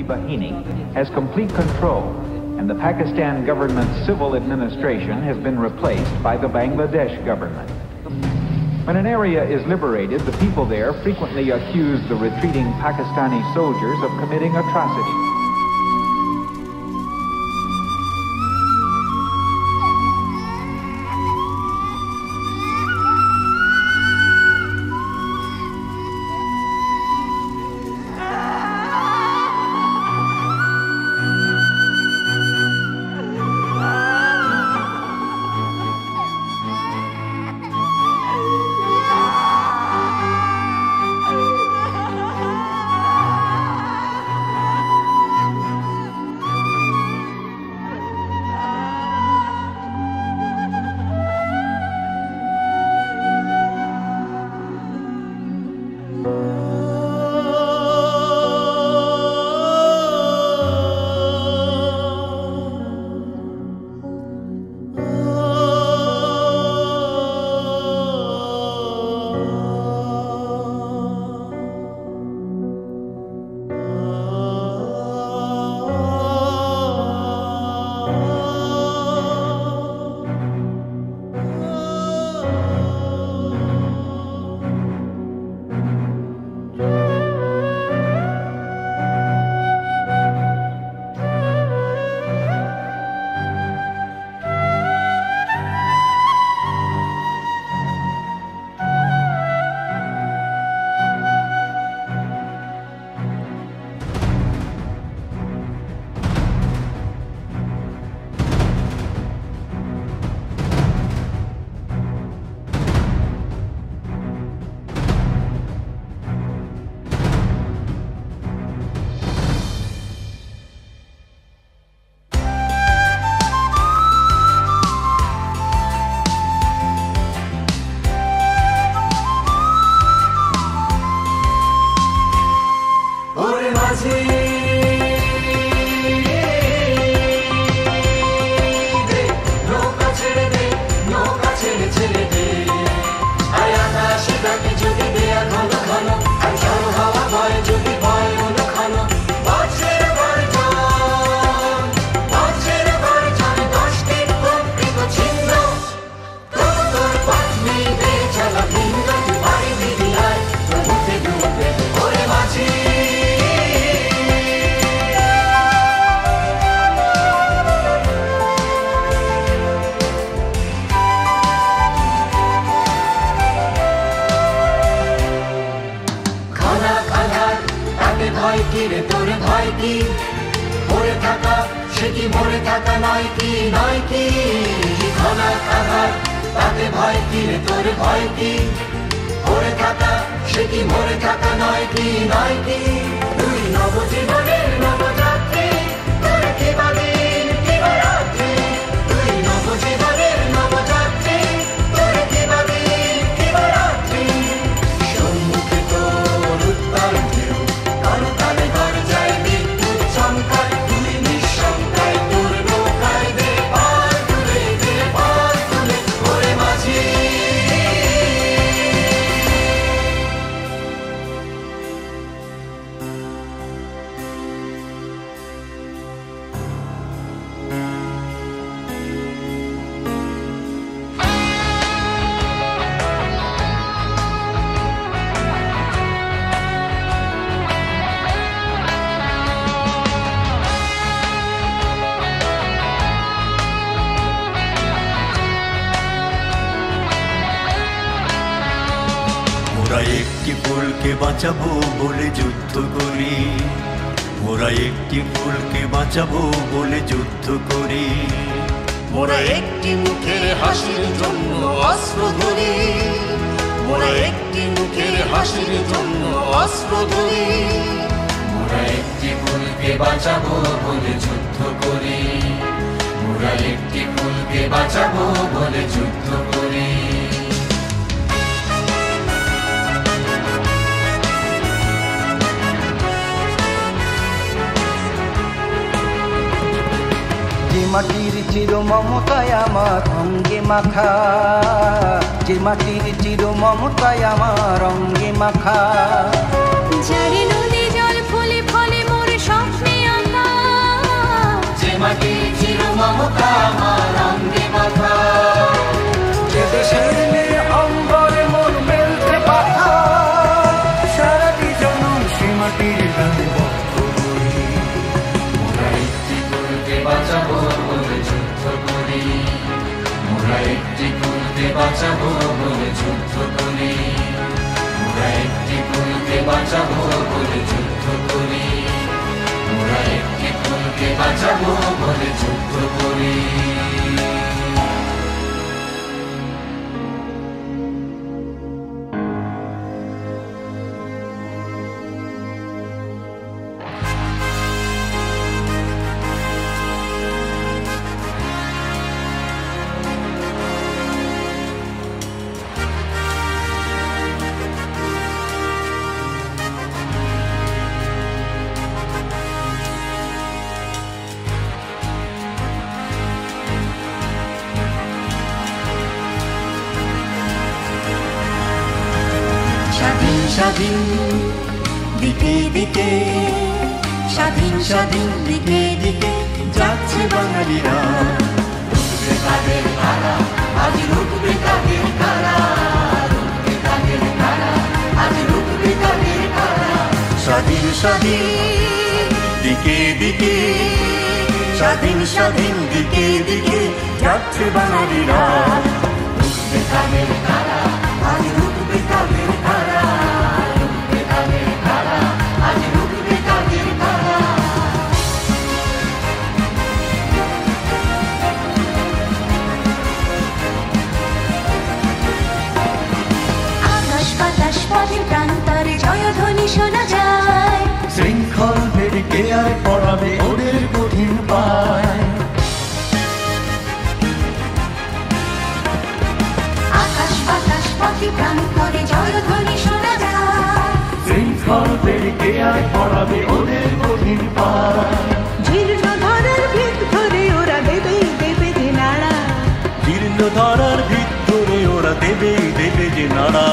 Bahini has complete control, and the Pakistan government's civil administration has been replaced by the Bangladesh government. When an area is liberated, the people there frequently accuse the retreating Pakistani soldiers of committing atrocities. কি পরে থাকা, সে কি মরে থাকা নয় কি নয় কি তাতে খানার তাকে ভয় কি রে তোর ভয় কি? পরে থাকা, সে কি মরে থাকা নয় কি নয় কি তুই নবজীবনের নবযাত্রী একটি ফুলকে বাঁচাবো বলে যুদ্ধ করি। মোরা একটি ফুলকে বাঁচাবো বলে যুদ্ধ করি। মোরা একটি মুখের হাসির জন্য অস্ত্র ধরি। মোরা একটি মুখের হাসির জন্য অস্ত্র ধরি। মোরা একটি ফুলকে বাঁচাবো বলে যুদ্ধ করি। মোরা একটি ফুলকে বাঁচাবো বলে যুদ্ধ করি। মাটির চির মমতায় আমার অঙ্গে মাখা। যে মাটির চির মমতায় আমার অঙ্গে মাখা। বাঁচাবো বলে যুদ্ধ করে। ওরা একটি ফুলকে বাঁচাবো বলে যুদ্ধ করে। ওরা একটি ফুলকে বাঁচাবো বলে যুদ্ধ করি। স্বাধীন দিকে দিকে, স্বাধীন স্বাধীন দিকে দিকে যাচ্ছে বাঙালিরা। তাদের স্বাধীন স্বাধীন দিকে দিকে, স্বাধীন স্বাধীন দিকে দিকে যাচ্ছে বাঙালিরা। তারা ভেড়কে আর পড়াবে ওদের কঠিন পায়? আকাশ বাতাস পথে প্রান্তরে জয়ধ্বনি শোনা যায়। শৃঙ্খল ভেড়কে আর পড়াবে ওদের কঠিন পায়? জীর্ণ ধরার ভিত ধরে ওরা দেবে দেবে যে নাড়া। জীর্ণ ধরার ভিতরে ওরা দেবে দেবে যে নাড়া।